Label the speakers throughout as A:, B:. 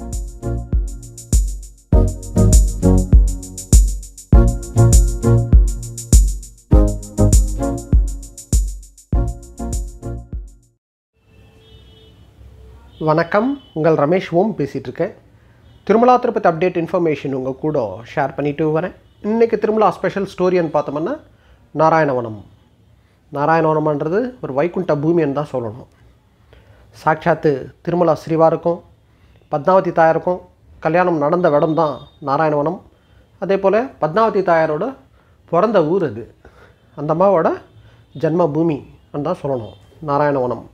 A: வணக்கம். உங்கள் ரமேஷ் ஓம் பேசிகிட்ருக்கேன் திருமலா திருப்பதி அப்டேட் இன்ஃபர்மேஷன் உங்கள் கூட ஷேர் பண்ணிட்டு வரேன். இன்றைக்கி திருமலா ஸ்பெஷல் ஸ்டோரின்னு பார்த்தோம்னா நாராயணவனம். நாராயணவனம்ன்றது ஒரு வைகுண்ட பூமின்னு தான் சொல்லணும். சாட்சாத்து திருமலா ஸ்ரீவாருக்கும் பத்மாவதி தாயாருக்கும் கல்யாணம் நடந்த இடம் தான் நாராயணவனம். அதே போல் பத்மாவதி தாயாரோட பிறந்த ஊர் அது. அந்த அம்மாவோட ஜென்ம பூமி தான் சொல்லணும் நாராயணவனம்.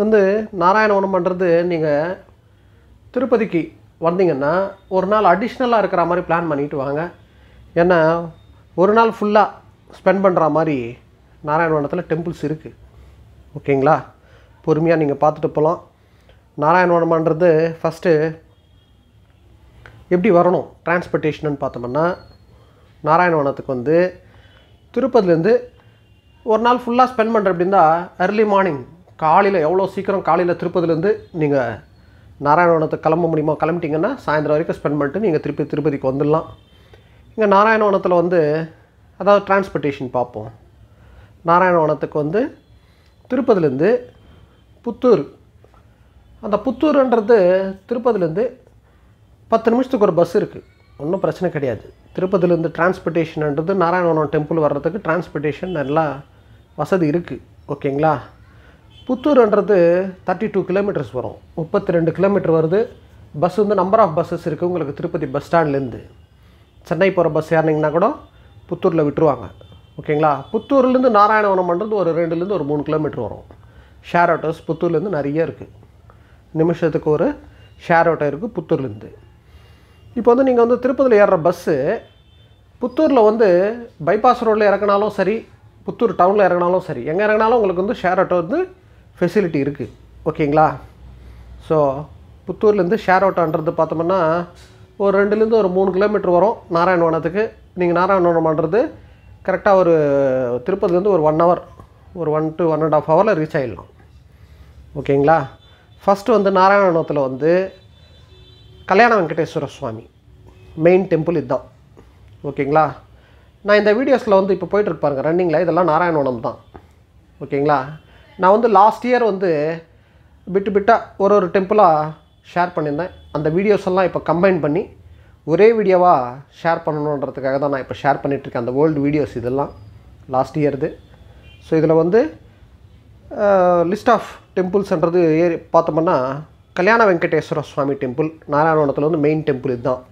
A: வந்து நாராயணவனம்ன்றது நீங்கள் திருப்பதிக்கு வந்தீங்கன்னா ஒரு நாள் அடிஷ்னலாக இருக்கிற மாதிரி பிளான் பண்ணிட்டு வாங்க. ஏன்னா ஒரு நாள் ஃபுல்லாக ஸ்பெண்ட் பண்ணுற மாதிரி நாராயணவனத்தில் டெம்பிள்ஸ் இருக்குது ஓகேங்களா பொறுமையாக நீங்கள் பார்த்துட்டு போகலாம் நாராயணவனம்ன்றது ஃபஸ்ட்டு எப்படி வரணும்? டிரான்ஸ்போர்ட்டேஷன் பார்த்தோம்னா நாராயணவனத்துக்கு வந்து திருப்பதிலேருந்து ஒரு நாள் ஃபுல்லாக ஸ்பெண்ட் பண்ணுற அப்படின்னா அர்லி மார்னிங் காலையில் எவ்வளோ சீக்கிரம் காலையில் திருப்பதிலேருந்து நீங்கள் நாராயணவனத்துக்கு கிளம்ப முடியுமோ கிளம்பிட்டிங்கன்னா சாயந்தரம் வரைக்கும் ஸ்பெண்ட் பண்ணிட்டு நீங்கள் திருப்பி திருப்பதிக்கு வந்துடலாம். இங்கே நாராயணவனத்தில் வந்து அதாவது டிரான்ஸ்போர்ட்டேஷன் பார்ப்போம். நாராயணவனத்துக்கு வந்து திருப்பதிலேருந்து புத்தூர் அந்த புத்தூருன்றது திருப்பதிலேருந்து பத்து நிமிஷத்துக்கு ஒரு பஸ் இருக்குது ஒன்றும் பிரச்சனை கிடையாது. திருப்பதிலேருந்து டிரான்ஸ்போர்ட்டேஷன்ன்றது நாராயணவனம் டெம்பிள் வர்றதுக்கு டிரான்ஸ்போர்ட்டேஷன் நல்லா வசதி இருக்குது ஓகேங்களா புத்தூர்ன்றது தேர்ட்டி டூ கிலோமீட்டர்ஸ் வரும். முப்பத்தி ரெண்டு கிலோமீட்டர் வருது. பஸ் வந்து நம்பர் ஆஃப் பஸ்ஸஸ் இருக்குது உங்களுக்கு திருப்பதி பஸ் ஸ்டாண்ட்லேருந்து சென்னை போகிற பஸ் ஏறினீங்கன்னா கூட புத்தூரில் விட்டுருவாங்க. ஓகேங்களா புத்தூர்லேருந்து நாராயணவனம்ன்றது ஒரு ரெண்டுலேருந்து ஒரு மூணு கிலோமீட்டர் வரும். ஷேர் ஆட்டோஸ் புத்தூர்லேருந்து நிறைய இருக்குது நிமிஷத்துக்கு ஒரு ஷேர் ஆட்டோ இருக்குது புத்தூர்லேருந்து. இப்போ வந்து நீங்கள் வந்து திருப்பதியில் ஏறுற பஸ்ஸு புத்தூரில் வந்து பைபாஸ் ரோட்டில் இறக்குனாலும் சரி புத்தூர் டவுனில் இறங்கினாலும் சரி எங்கே இறங்கினாலும் உங்களுக்கு வந்து ஷேர் ஆட்டோ வந்து ஃபெசிலிட்டி இருக்குது ஓகேங்களா ஸோ புத்தூர்லேருந்து ஷேர் ஆட்டோன்றது பார்த்தோம்னா ஒரு ரெண்டுலேருந்து ஒரு மூணு கிலோமீட்டர் வரும் நாராயணவனத்துக்கு. நீங்கள் நாராயணவனம்ன்றது கரெக்டாக ஒரு திருப்பதிலேருந்து ஒரு ஒன் ஹவர் ஒரு one to one and half ஹவரில் ரீச் ஆகிடலாம் ஓகேங்களா ஃபஸ்ட்டு வந்து நாராயணத்தில் வந்து கல்யாண வெங்கடேஸ்வர சுவாமி மெயின் டெம்பிள் இதுதான். ஓகேங்களா நான் இந்த வீடியோஸில் வந்து இப்போ போயிட்டுருக்கு பாருங்கள் ரன்னிங்கில் இதெல்லாம் நாராயணவனம் தான். ஓகேங்களா நான் வந்து லாஸ்ட் இயர் வந்து பிட்டு பிட்டாக ஒரு ஒரு டெம்பிளாக ஷேர் பண்ணியிருந்தேன். அந்த வீடியோஸ் எல்லாம் இப்போ கம்பைன் பண்ணி ஒரே வீடியோவாக ஷேர் பண்ணணுன்றதுக்காக தான் நான் இப்போ ஷேர் பண்ணிகிட்ருக்கேன் அந்த ஓல்டு வீடியோஸ் இதெல்லாம் லாஸ்ட் இயர்து ஸோ இதில் வந்து லிஸ்ட் ஆஃப் டெம்பிள்ஸ்ன்றது ஏறி பார்த்தோம்னா கல்யாண வெங்கடேஸ்வர சுவாமி டெம்பிள் நாராயணவனத்தில் வந்து மெயின் டெம்பிள் இதுதான்.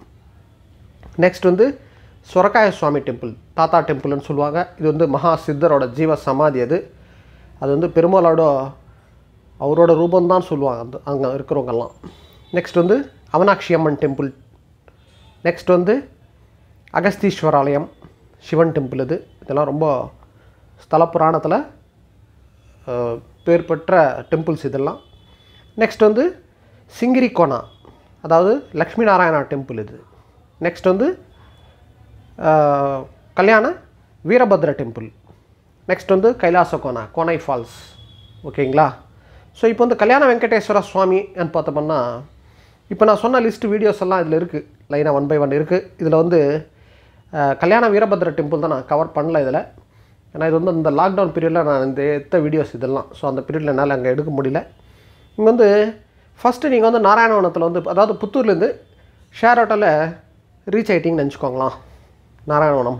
A: நெக்ஸ்ட் வந்து சுரக்காய சுவாமி டெம்பிள் தாத்தா டெம்பிள்னு சொல்லுவாங்க. இது வந்து மகா சித்தரோட ஜீவ சமாதி அது. அது வந்து பெருமாளோட அவரோட ரூபந்தான் சொல்லுவாங்க அந்த அங்கே இருக்கிறவங்கெல்லாம். நெக்ஸ்ட் வந்து அவனாட்சி அம்மன் டெம்பிள் நெக்ஸ்ட் வந்து அகஸ்தீஸ்வராலயம் சிவன் டெம்பிள் இது. இதெல்லாம் ரொம்ப ஸ்தல புராணத்தில் பேர் பெற்ற டெம்பிள்ஸ் இதெல்லாம். நெக்ஸ்ட் வந்து சிங்கிரி கோனா அதாவது லக்ஷ்மி நாராயணா டெம்பிள் இது. நெக்ஸ்ட் வந்து கல்யாண வீரபத்ர டெம்பிள் நெக்ஸ்ட் வந்து கைலாச கோனா கோனை ஃபால்ஸ் ஓகேங்களா ஸோ இப்போ வந்து கல்யாண வெங்கடேஸ்வர சுவாமின்னு பார்த்தோம்னா இப்போ நான் சொன்ன லிஸ்ட் வீடியோஸ் எல்லாம் இதில் இருக்குது லைனாக ஒன் பை ஒன் இருக்குது இதில் வந்து கல்யாண வீரபத்ர டெம்பிள் தான் நான் கவர் பண்ணல இதில். ஏன்னா இது வந்து இந்த லாக்டவுன் பீரியடில் நான் இந்த எத்த வீடியோஸ் இதெல்லாம். ஸோ அந்த பீரியடில் என்னால் அங்கே எடுக்க முடியல. இங்கே வந்து ஃபஸ்ட்டு நீங்கள் வந்து நாராயணவனத்தில் வந்து அதாவது புத்தூர்லேருந்து ஷேர் ஆட்டோவில் ரீச் ஆகிட்டிங்கன்னு நினச்சிக்கோங்களேன். நாராயணவனம்.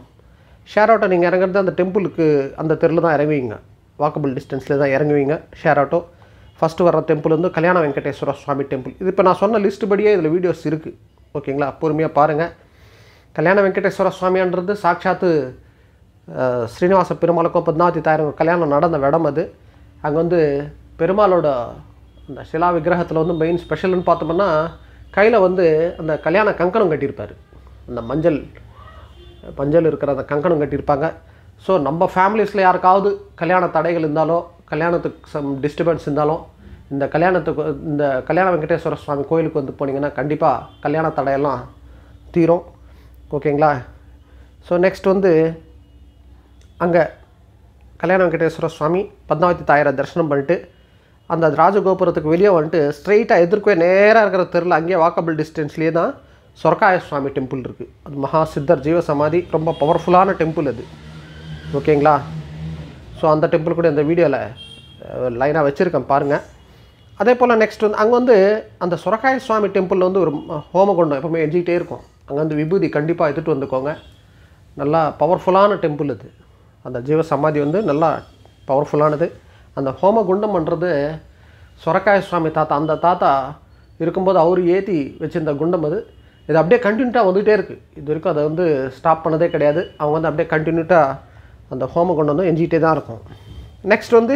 A: ஷேர் ஆட்டோ நீங்கள் இறங்குறது அந்த டெம்பிளுக்கு அந்த தெருவில் தான் இறங்குவீங்க. வாக்கபிள் டிஸ்டன்ஸில் தான் இறங்குவீங்க ஷேர் ஆட்டோ ஃபஸ்ட்டு வர டெம்பிள் வந்து கல்யாண வெங்கடேஸ்வர சுவாமி டெம்பிள் இது இப்போ நான் சொன்ன லிஸ்ட் படியே இதில் வீடியோஸ் இருக்குது ஓகேங்களா பொறுமையாக பாருங்கள் கல்யாண வெங்கடேஸ்வர சுவாமின்றது சாட்சாத்து ஸ்ரீனிவாச பெருமாளுக்கும் பத்மாவதி தாயாரும் கல்யாணம் நடந்த இடம் அது. அங்கே வந்து பெருமாளோட அந்த சிலா விக்கிரகத்தில் வந்து மெயின் ஸ்பெஷல்னு பார்த்தோம்னா கையில் வந்து அந்த கல்யாண கங்கணம் கட்டியிருப்பார். அந்த மஞ்சள் மஞ்சள் இருக்கிற அந்த கங்கணம் கட்டியிருப்பாங்க. ஸோ நம்ம ஃபேமிலிஸில் யாருக்காவது கல்யாண தடைகள் இருந்தாலோ கல்யாணத்துக்கு சம் டிஸ்டர்பன்ஸ் இருந்தாலும் இந்த கல்யாணத்துக்கு இந்த கல்யாண வெங்கடேஸ்வர சுவாமி கோயிலுக்கு வந்து போனீங்கன்னா கண்டிப்பாக கல்யாண தடையெல்லாம் தீரும். ஓகேங்களா ஸோ நெக்ஸ்ட் வந்து அங்கே கல்யாண வெங்கடேஸ்வர சுவாமி பத்மாவதி தாயாரை தரிசனம் பண்ணிட்டு அந்த ராஜகோபுரத்துக்கு வெளியே வந்துட்டு ஸ்ட்ரெயிட்டாக எதிர்க்கவே நேராக இருக்கிற தெருவில் அங்கேயே வாக்கபிள் டிஸ்டன்ஸ்லேயே தான் சொரக்காய சுவாமி டெம்பிள் இருக்குது அது மகா சித்தர் ஜீவ சமாதி ரொம்ப பவர்ஃபுல்லான டெம்பிள் அது. ஓகேங்களா ஸோ அந்த டெம்பிள் கூட இந்த வீடியோவில் லைனாக வச்சுருக்கேன் பாருங்கள் அதே போல் நெக்ஸ்ட் வந்து அங்கே வந்து அந்த சுரக்காய சுவாமி டெம்பிளில் வந்து ஒரு ஹோமகுண்டம் எப்பவுமே எஞ்சிக்கிட்டே இருக்கும். அங்கே வந்து விபூதி கண்டிப்பாக எடுத்துகிட்டு வந்துக்கோங்க. நல்லா பவர்ஃபுல்லான டெம்பிள் அது. அந்த ஜீவ சமாதி வந்து நல்லா பவர்ஃபுல்லானது அந்த ஹோம குண்டம் பண்ணுறது சுரக்காய சுவாமி தாத்தா. அந்த தாத்தா இருக்கும்போது அவர் ஏற்றி வச்சிருந்த குண்டம் அது. இது அப்படியே கண்டினியூட்டாக வந்துகிட்டே இருக்குது இது வரைக்கும் அதை வந்து ஸ்டாப் பண்ணதே கிடையாது. அவங்க வந்து அப்படியே கண்டினியூட்டாக அந்த ஹோம குண்டம் வந்து எஞ்சிக்கிட்டே தான் இருக்கும். நெக்ஸ்ட் வந்து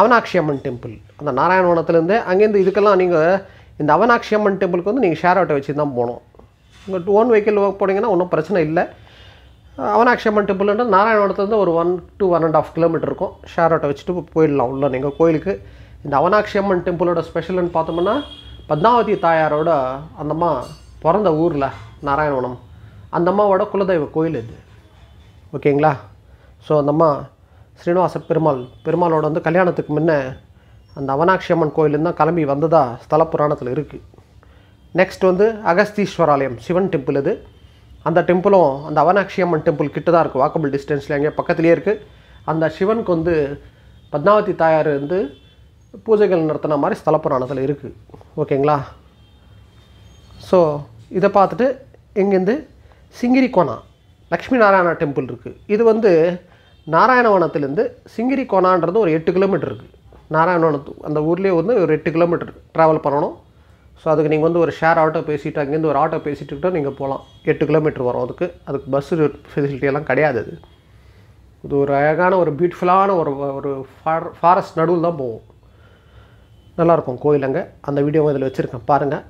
A: அவனாட்சி அம்மன் டெம்பிள் அந்த நாராயணவனத்துலேருந்து அங்கேருந்து இதுக்கெல்லாம் நீங்கள் இந்த அவனாட்சி அம்மன் டெம்பிளுக்கு வந்து நீங்கள் ஷேர் ஆட்டோ வச்சு தான் போகணும். உங்கள் ஓன் வெஹிக்கிள் போனீங்கன்னா ஒன்றும் பிரச்சனை இல்லை. அவனாட்சி அம்மன் டெம்பிள்ன்றது நாராயணவனத்துலேருந்து ஒரு one two one and half kilometre இருக்கும். ஷேர் ஆட்டோ வச்சுட்டு போயிடலாம் உள்ள நீங்கள் கோயிலுக்கு. இந்த அவனாட்சி அம்மன் டெம்பிளோட ஸ்பெஷல்னு பார்த்தோம்னா பத்மாவதி தாயாரோட அந்தம்மா பிறந்த ஊரில் நாராயணவனம். அந்த அம்மாவோட குலதெய்வ கோயில் இது. ஓகேங்களா? ஸோ அந்தம்மா ஸ்ரீனிவாச பெருமாள் பெருமாளோட வந்து கல்யாணத்துக்கு முன்னே அந்த அவனாட்சி அம்மன் கோயிலேருந்து தான் கிளம்பி வந்ததா ஸ்தல புராணத்தில் இருக்குது நெக்ஸ்ட் வந்து அகஸ்தீஸ்வராலயம் சிவன் டெம்பிள் இது. அந்த டெம்பிளும் அந்த அவனாட்சி அம்மன் டெம்பிள் கிட்ட தான் இருக்குது வாக்கபிள் டிஸ்டன்ஸில் எங்கேயோ பக்கத்துலேயே இருக்குது அந்த சிவனுக்கு வந்து பத்மாவதி தாயார் வந்து பூஜைகள் நடத்தின மாதிரி ஸ்தலப்புராணத்தில் இருக்குது ஓகேங்களா? ஸோ இதை பார்த்துட்டு இங்கேருந்து சிங்கிரி கோணா லக்ஷ்மி நாராயணா டெம்பிள் இருக்குது இது வந்து நாராயணவனத்துலேருந்து சிங்கிரி கோணான்றது ஒரு எட்டு கிலோமீட்டர் இருக்குது நாராயணவனத்து அந்த ஊர்லேயே வந்து ஒரு எட்டு கிலோமீட்டர் ட்ராவல் பண்ணணும். ஸோ அதுக்கு நீங்கள் வந்து ஒரு ஷேர் ஆட்டோ பேசிட்டு அங்கேருந்து ஒரு ஆட்டோ பேசிட்டு நீங்கள் போகலாம் எட்டு கிலோமீட்டர் வரும் அதுக்கு. அதுக்கு பஸ் ஃபெசிலிட்டி எல்லாம் கிடையாது அது. இது ஒரு அழகான ஒரு பியூட்டிஃபுல்லான ஒரு ஒரு ஃபார் ஃபாரஸ்ட் நடுவில் தான் போகும் நல்லாயிருக்கும் கோயில் அங்கே. அந்த வீடியோ இதில் வச்சுருக்கேன். பாருங்கள்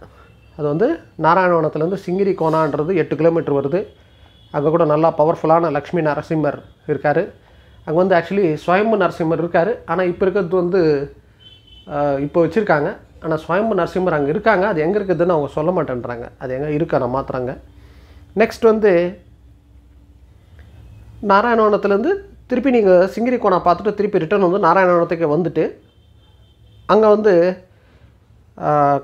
A: அது வந்து நாராயணவனத்துலேருந்து சிங்கிரி கோணான்றது எட்டு கிலோமீட்டர் வருது. அங்கே கூட நல்லா பவர்ஃபுல்லான லக்ஷ்மி நரசிம்மர் இருக்கார். அங்கே வந்து ஆக்சுவலி சுயம்பு நரசிம்மர் இருக்கார். ஆனால் இப்போ இருக்கிறது வந்து இப்போ வச்சுருக்காங்க. ஆனால் ஸ்வயம்பு நரசிம்மர் அங்கே இருக்காங்க. அது எங்கே இருக்குதுன்னு அவங்க சொல்ல மாட்டேன்றாங்க. அது எங்கே இருக்கான மாத்துறாங்க. நெக்ஸ்ட் வந்து நாராயணவனத்துலேருந்து திருப்பி நீங்கள் சிங்கிரி கோணா பார்த்துட்டு திருப்பி ரிட்டர்ன் வந்து நாராயணவனத்துக்கு வந்துட்டு அங்கே வந்து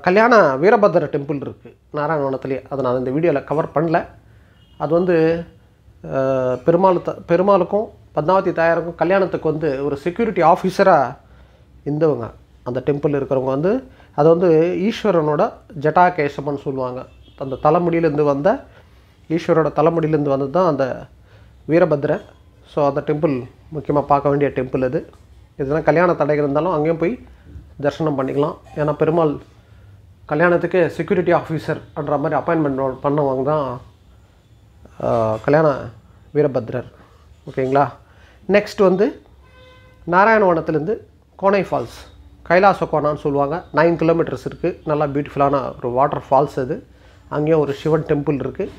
A: கல்யாண வீரபத்ர டெம்பிள் இருக்குது நாராயணவனத்துலேயே அதை நான் இந்த வீடியோவில் கவர் பண்ணல. அது வந்து பெருமாள் த பெருமாளுக்கும் பத்மாவதி தாயாருக்கும் கல்யாணத்துக்கு வந்து ஒரு செக்யூரிட்டி ஆஃபீஸராக இருந்தவங்க. அந்த டெம்பிள் இருக்கிறவங்க வந்து அது வந்து ஈஸ்வரனோட ஜட்டாகேசமன் சொல்லுவாங்க. அந்த தலைமுடியிலேருந்து வந்த ஈஸ்வரோட தலைமுடியிலேருந்து வந்தது தான் அந்த வீரபத்ர. ஸோ அந்த டெம்பிள் முக்கியமாக பார்க்க வேண்டிய டெம்பிள் அது. இதெல்லாம் கல்யாண தடைகள் இருந்தாலும் அங்கேயும் போய் தரிசனம் பண்ணிக்கலாம். ஏன்னா பெருமாள் கல்யாணத்துக்கு செக்யூரிட்டி ஆஃபீஸர்ன்ற மாதிரி அப்பாயின்மெண்ட் பண்ணவங்க தான் கல்யாண வீரபத்ரர். ஓகேங்களா நெக்ஸ்ட் வந்து நாராயணவனத்துலேருந்து கோனை ஃபால்ஸ் கைலாச கோணான்னு சொல்லுவாங்க. நைன் கிலோமீட்டர்ஸ் இருக்குது நல்லா பியூட்டிஃபுல்லான ஒரு வாட்டர் ஃபால்ஸ் அது. அங்கேயும் ஒரு சிவன் டெம்பிள் இருக்குது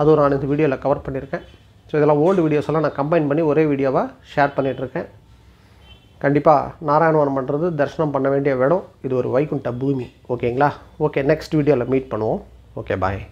A: அதுவும் நான் இந்த வீடியோவில் கவர் பண்ணியிருக்கேன். ஸோ இதெல்லாம் ஓல்டு வீடியோஸ் எல்லாம் நான் கம்பைன் பண்ணி ஒரே வீடியோவாக ஷேர் பண்ணிகிட்ருக்கேன் கண்டிப்பாக நாராயணவனம் பண்ணுறது தரிசனம் பண்ண வேண்டிய இடம். இது ஒரு வைகுண்ட பூமி. ஓகேங்களா ஓகே நெக்ஸ்ட் வீடியோவில் மீட் பண்ணுவோம். Okay bye